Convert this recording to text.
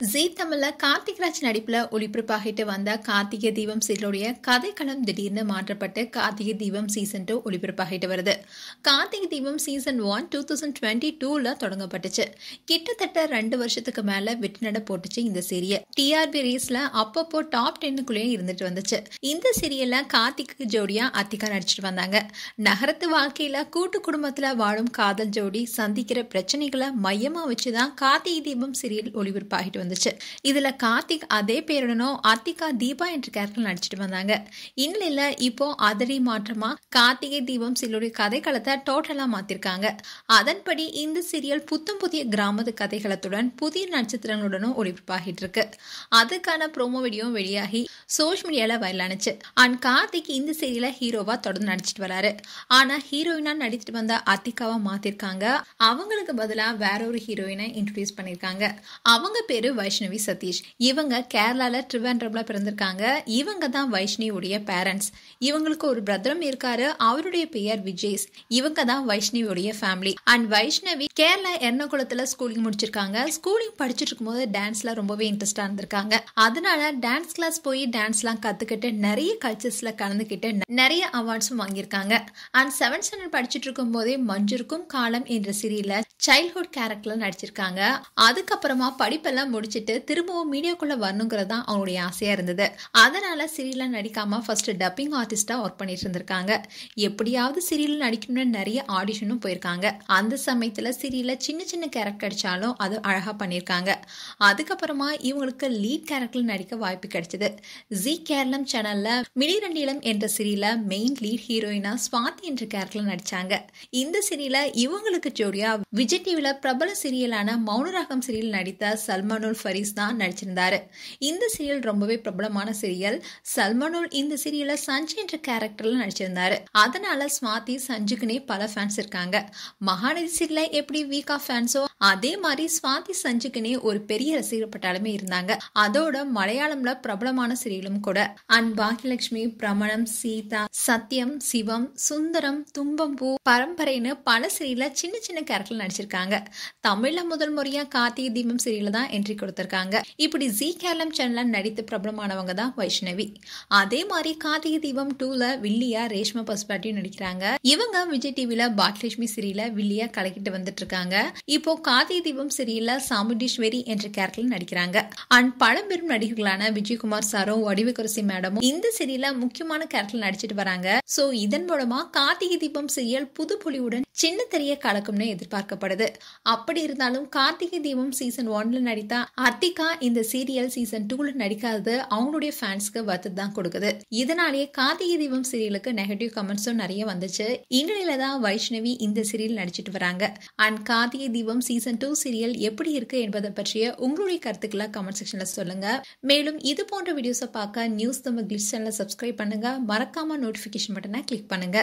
ஜீ தமிழ்ல கார்த்திகராஜ் நடிப்புல ஒளிபரப்பாகிட்டு வந்த கார்த்திகை தீபம் சீரியலுடைய கதைக்களம் திடீர்னு மாற்றப்பட்டு கார்த்திகை தீபம் சீசன் டூ ஒளிபரப்பாகிட்டு வருது. Karthigai Deepam season one two thousand twenty டூல தொடங்கப்பட்டுச்சு. கிட்டத்தட்ட ரெண்டு வருஷத்துக்கு மேல வெற்றி போட்டுச்சு இந்த சீரியல் டிஆர்பி ரேஸ்ல அப்பப்போ டாப் டென்னுக்குள்ளேயே இருந்துட்டு வந்துச்சு. இந்த சீரியல்ல கார்த்திக்கு ஜோடியா அத்திகா நடிச்சிட்டு வந்தாங்க. நகரத்து வாழ்க்கையில கூட்டு குடும்பத்துல வாழும் காதல் ஜோடி சந்திக்கிற பிரச்சனைகளை மையமா வச்சுதான் கார்த்திகை தீபம் சீரியல் ஒளிபரப்பாகிட்டு வந்துச்சு. இதுல கார்த்திக் அதே பேருடனும் அர்த்திகா தீபா என்ற கேரக்டர் நடிச்சிட்டு வந்தாங்க. இந்நிலையில இப்போ அதரி மாற்றமா கார்த்திகை தீபம் சிலருடைய கதைக்களத்தை டோட்டலா மாத்திருக்காங்க. அதன்படி இந்த சீரியல் புத்தம் புதிய கிராமத்து கதைகளத்துடன் புதிய நட்சத்திரங்களுடனும் ஒளிபரப்பாகிட்டு இருக்கு. அதுக்கான ப்ரோமோ வீடியோ வெளியாகி சோஷியல் மீடியால வைரலானுச்சு அண்ட் கார்த்திக் இந்த சீரியல ஹீரோவா தொடர்ந்து நடிச்சிட்டு வராரு. ஆனா ஹீரோயினா நடிச்சிட்டு வந்த அர்த்திகாவை மாத்திருக்காங்க. அவங்களுக்கு பதிலா வேற ஒரு ஹீரோயினை இன்ட்ரடியூஸ் பண்ணிருக்காங்க. அவங்க பேரு வைஷ்ணவி சதீஷ். இவங்க கேரளால ட்ரிவாண்ட்ரம்ல பிறந்திருக்காங்க. இவங்க தான் வைஷ்ணவியுடைய பேரண்ட்ஸ் இவங்களுக்கு ஒரு பிரதரம் இருக்காரு. அவருடைய பெயர் விஜய் இவங்க தான் வைஷ்ணவியுடைய ஃபேமிலி அண்ட் வைஷ்ணவி கேரளா எர்ணகுளத்துல ஸ்கூலிங் முடிச்சிருக்காங்க. ஸ்கூலிங் படிச்சுட்டு இருக்கும்போது டான்ஸ்ல ரொம்பவே இன்ட்ரெஸ்டா இருந்திருக்காங்க. அதனால டான்ஸ் கிளாஸ் போய் டான்ஸ்லாம் கத்துக்கிட்டு நிறைய கல்ச்சர்ஸ்ல கலந்துக்கிட்டு நிறைய அவார்ட்ஸும் வாங்கியிருக்காங்க. அண்ட் செவன்த் ஸ்டாண்டர்ட் படிச்சுட்டு இருக்கும் போதே மஞ்சிருக்கும் காலம் என்ற சீரியல்ல சைல்ட்ஹுட் கேரக்டர்ல நடிச்சிருக்காங்க. அதுக்கப்புறமா படிப்பெல்லாம் முடிச்சுட்டு திரும்பவும் மீடியாக்குள்ள வரணுங்கிறது தான் அவங்களுடைய ஆசையா இருந்தது. அதனால சீரியல்ல நடிக்காம ஃபர்ஸ்ட் டப்பிங் ஆர்டிஸ்டா ஒர்க் பண்ணிட்டு இருந்திருக்காங்க. எப்படியாவது சீரியல் நடிக்கணும்னு நிறைய ஆடிஷனும் போயிருக்காங்க. அந்த சமயத்துல சீரியல்ல சின்ன சின்ன கேரக்டர் கிடைச்சாலும் அது அழகா பண்ணியிருக்காங்க. அதுக்கப்புறமா இவங்களுக்கு லீட் கேரக்டர் நடிக்க வாய்ப்பு கிடைச்சது. ஜி கேரளம் சேனல்ல மினிரண்டிலம் என்ற சீரியல்ல மெயின் லீட் ஹீரோயினா சுவாதி என்ற கேரக்டர் நடிச்சாங்க. இந்த சீரியல்ல இவங்களுக்கு ஜோடியா விஜய் டிவில பிரபல சீரியலான மௌனராகம் சீரியல் நடித்த சல்மானுல் ஃபரீஸ் தான் நடிச்சிருந்தாரு. இந்த சீரியல் ரொம்பவே பிரபலமான சீரியல் சல்மானுல் இந்த சீரியல சஞ்சய் என்ற கேரக்டர்ல நடிச்சிருந்தாரு. அதனால ஸ்வாதி சஞ்சுக்குனே பல ஃபேன்ஸ் இருக்காங்க. மகாநதி சீரியல்ல எப்படி வீக்கா ஃபேன்ஸோ அதே மாதிரி ஸ்வாதி சஞ்சுக்குனே ஒரு பெரிய ரசிகர் பட்டாலுமே இருந்தாங்க. அதோட மலையாளம்ல பிரபலமான சீரியலும் கூட. அண்ட் பாக்கியலட்சுமி பிரமணம் சீதா சத்யம் சிவம் சுந்தரம் தும்பம்பூ பரம்பரைன்னு பல சீரியல சின்ன சின்ன கேரக்டர் நடிச்சிருக்காங்க. தமிழ்ல முதல் முறையா கார்த்திகை தீபம் சீரியல தான் என்ட்ரி கொடுத்திருக்காங்க. இப்படி ஜி கேரளம் சேனல்ல நடித்து பிரபலமானவங்க தான் வைஷ்ணவி. அதே மாதிரி கார்த்திகை தீபம் டூல வில்லியா ரேஷ்மா பசுபாட்டியும் நடிக்கிறாங்க. இவங்க விஜய் டிவில பாக்கியலட்சுமி சீரியல வில்லியா கலக்கிட்டு வந்துட்டு இருக்காங்க. இப்போ கார்த்திகை தீபம் சீரியல்ல சாமுண்டீஸ்வரி என்ற கேரக்டர்ல நடிக்கிறாங்க. அண்ட் பழம்பெரும் நடிகர்களான விஜயகுமார் சாரும் வடிவகரசி மேடமும் இந்த சீரியல்ல முக்கியமான கேரக்டர் நடிச்சிட்டு வராங்க. சோ இதன் மூலமா கார்த்திகை தீபம் சீரியல் புது பொலிவுடன் சின்ன தெரிய கலக்கும்னு எதிர்பார்க்கப்படுது. அப்படி இருந்தாலும் கார்த்திகை தீபம் சீசன் ஒன்ல நடித்தா அர்த்திகா இந்த சீரியல் சீசன் டூல நடிக்காதது அவங்களுடைய ஃபேன்ஸ்க்கு வருத்தம் தான் கொடுக்குது. இதனாலேயே கார்த்திகை தீபம் சீரியலுக்கு நெகட்டிவ் கமெண்ட்ஸும் நிறைய வந்துச்சு. இந்நிலையில தான் வைஷ்ணவி இந்த சீரியல் நடிச்சிட்டு வராங்க. And Karthigai Deepam season two serial எப்படி இருக்கு என்பதை பற்றிய உங்களுடைய கருத்துக்களை கமெண்ட் செக்ஷன்ல சொல்லுங்க. மேலும் இது போன்ற வீடியோஸை பார்க்க நியூஸ் தமிழ் கிளிச் சேனலை சப்ஸ்கிரைப் பண்ணுங்க. மறக்காம நோட்டிபிகேஷன் பட்டனை கிளிக் பண்ணுங்க.